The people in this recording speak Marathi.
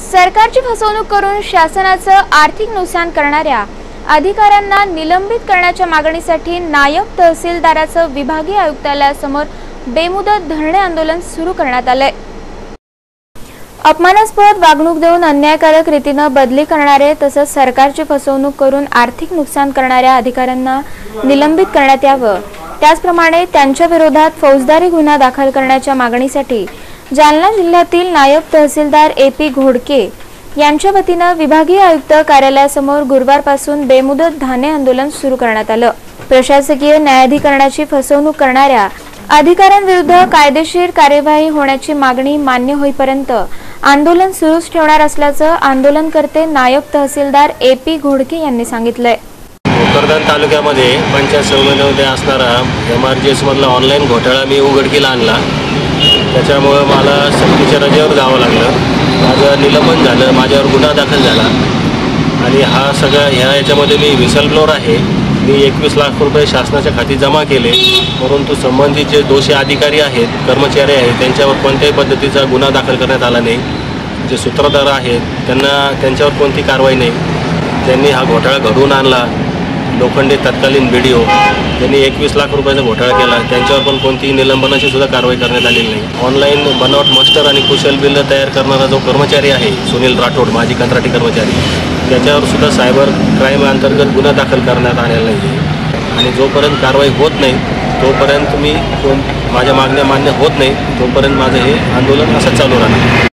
सरकारची फसवणूक करून शासनाचं आर्थिक नुकसान करणाऱ्या अधिकाऱ्यांना निलंबित करण्याच्या मागणीसाठी नायब तहसीलदाराचं विभागीय आयुक्तालयासमोर बेमुदत धरणे आंदोलन सुरू करण्यात आलंय. अपमानास्पद वागणूक देऊन अन्यायकारक रीतीनं बदली करणारे तसंच सरकारची फसवणूक करून आर्थिक नुकसान करणाऱ्या अधिकाऱ्यांना निलंबित करण्यात यावं. त्याचप्रमाणे त्यांच्या विरोधात फौजदारी गुन्हा दाखल करण्याच्या मागणीसाठी जालना जिल्ह्यातील नायब तहसीलदार ए पी घोडके यांच्या वतीनं विभागीय आयुक्त कार्यालयासमोर गुरुवारपासून बेमुदत धान्य आंदोलन सुरू करण्यात आलं. प्रशासकीय न्यायाधिकरणाची फसवणूक करणाऱ्या अधिकाऱ्यांविरुद्ध कायदेशीर कार्यवाही होण्याची मागणी मान्य होईपर्यंत आंदोलन सुरूच ठेवणार असल्याचं आंदोलनकर्ते नायब तहसीलदार ए पी घोडके यांनी सांगितलंय. भोकरदन तालुक्यामध्ये पंचायत समितीमध्ये असणारा एम आर जी एसमधला ऑनलाईन घोटाळा मी उघडकीला आणला. त्याच्यामुळं मला सक्तीच्या रजेवर जावं लागलं. माझं निलंबन झालं माझ्यावर गुन्हा दाखल झाला. आणि हा सगळा ह्या याच्यामध्ये मी विसल ब्लोअर आहे. मी एकवीस लाख रुपये शासनाच्या खाती जमा केले. परंतु संबंधित जे दोषी अधिकारी आहेत कर्मचारी आहेत त्यांच्यावर कोणत्याही पद्धतीचा गुन्हा दाखल करण्यात आला नाही. जे सूत्रधार आहेत त्यांना त्यांच्यावर कोणती कारवाई नाही. त्यांनी हा घोटाळा घडवून आणला. लोखंडे तत्कालीन बी डी ओ त्यांनी एकवीस लाख रुपयाचा घोटाळा केला. त्यांच्यावर पण कोणतीही निलंबनाची सुद्धा कारवाई करण्यात आलेली नाही. ऑनलाईन बनावट मास्टर आणि कुशल बिल तयार करणारा जो कर्मचारी आहे सुनील राठोड माजी कंत्राटी कर्मचारी त्याच्यावर सुद्धा सायबर क्राईम अंतर्गत गुन्हा दाखल करण्यात आलेला नाही. आणि जोपर्यंत कारवाई होत नाही तोपर्यंत मी माझ्या मागण्या मान्य होत नाही तोपर्यंत माझं हे आंदोलन असंच चालू राहणार.